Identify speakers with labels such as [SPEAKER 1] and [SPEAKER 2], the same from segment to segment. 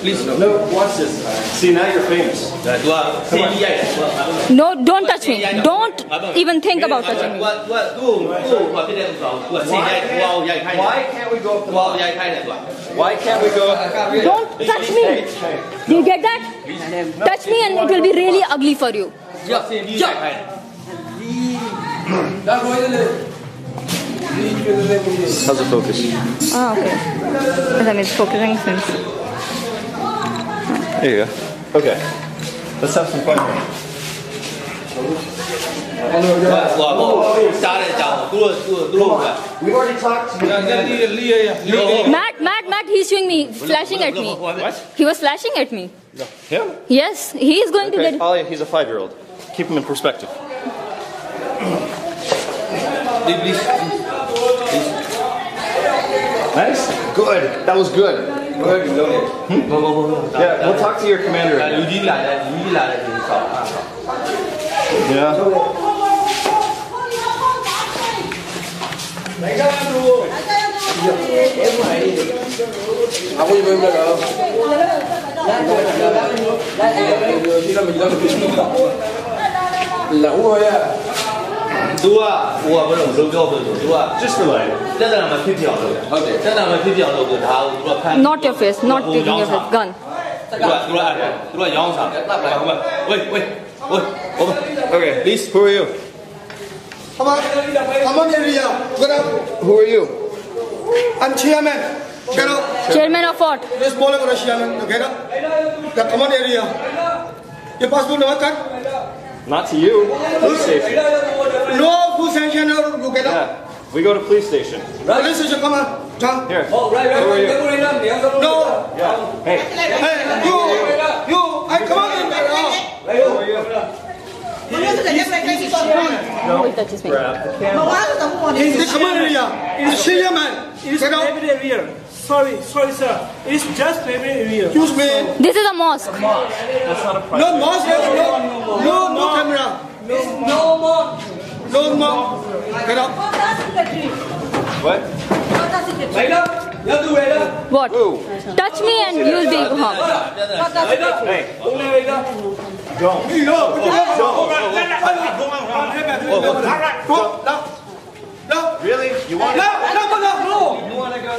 [SPEAKER 1] please. No,
[SPEAKER 2] no, watch this. See, now you're famous.
[SPEAKER 3] No, don't touch me. Don't even think about touching me.
[SPEAKER 4] Why,
[SPEAKER 2] why can't we go up the? Why can't we go up
[SPEAKER 3] Don't touch me. Do you get that? Touch me and it will be really ugly for you.
[SPEAKER 4] Yeah, yeah.
[SPEAKER 2] How's it focus?
[SPEAKER 3] Oh, okay. That means focusing since.
[SPEAKER 2] There you go. Okay. Let's have some fun
[SPEAKER 4] here. 老公，家里家伙，多多多快！We already talked to
[SPEAKER 2] 让让你厉害呀
[SPEAKER 3] ！Matt, Matt, Matt, he's showing me, flashing at me.
[SPEAKER 2] What?
[SPEAKER 3] He was flashing at me.
[SPEAKER 2] Him?
[SPEAKER 3] Yes, he is going to
[SPEAKER 2] Okay. Ollie, he's a five-year-old. Keep him in perspective. Nice. Good. That was good. We're going to
[SPEAKER 4] go there. Hmm? Go, go, go, go.
[SPEAKER 2] Yeah,
[SPEAKER 4] we'll talk to your commander. Yeah. lưu đi lại, là
[SPEAKER 2] lưu đi lại
[SPEAKER 4] là chỉ sợ. Yeah. Đánh ra luôn. Em mày. Không có gì bên đây đâu. Lẩu thôi à. doa uoamă rău, rugă-o pe doa. Just for light. Okay.
[SPEAKER 3] Not your face, not taking your face. Gun.
[SPEAKER 4] 喂喂喂喂喂喂
[SPEAKER 2] ，OK. This who are you?
[SPEAKER 5] Come on, come on, Area. Up.
[SPEAKER 2] Who are you?
[SPEAKER 5] I'm chairman. Get up.
[SPEAKER 3] Chairman of what?
[SPEAKER 5] This bowling Russia man. Get up. Come on, area. ये passport नवा कर
[SPEAKER 2] not to you. Police station.
[SPEAKER 5] No full sanction. No, you get up.
[SPEAKER 2] Yeah. We go to police station.
[SPEAKER 5] Police station. Come on. Come.
[SPEAKER 2] Here. Oh, Who are you?
[SPEAKER 5] No.
[SPEAKER 2] Yeah. Hey.
[SPEAKER 5] Hey, you, you. I come on. Get up. Oh.
[SPEAKER 2] Who are you?
[SPEAKER 3] No, he touches me.
[SPEAKER 2] Grab the camera.
[SPEAKER 5] This come on, area. It's chairman.
[SPEAKER 6] It's
[SPEAKER 5] Get up.
[SPEAKER 6] Private area. Sorry, sorry, sir. It's just private area.
[SPEAKER 5] Excuse me.
[SPEAKER 3] This is a mosque.
[SPEAKER 2] That's not a private.
[SPEAKER 5] No mask. No, no, no camera.
[SPEAKER 6] No more.
[SPEAKER 5] No more. Get up.
[SPEAKER 2] What?
[SPEAKER 3] What? Touch me and you'll be harmed.
[SPEAKER 2] Hey. Don't.
[SPEAKER 5] Go. No. No.
[SPEAKER 2] Really? You want
[SPEAKER 5] No. No. No. No.
[SPEAKER 2] You want to go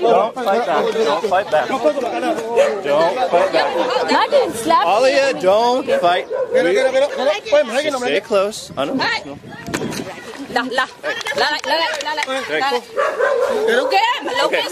[SPEAKER 2] Don't fight back. Don't fight back. Don't fight back.
[SPEAKER 3] Matt, you slap
[SPEAKER 2] Alia, don't fight. Stay close. Unemotional.
[SPEAKER 7] Là, là, là lại, là lại, là lại,
[SPEAKER 2] Okay,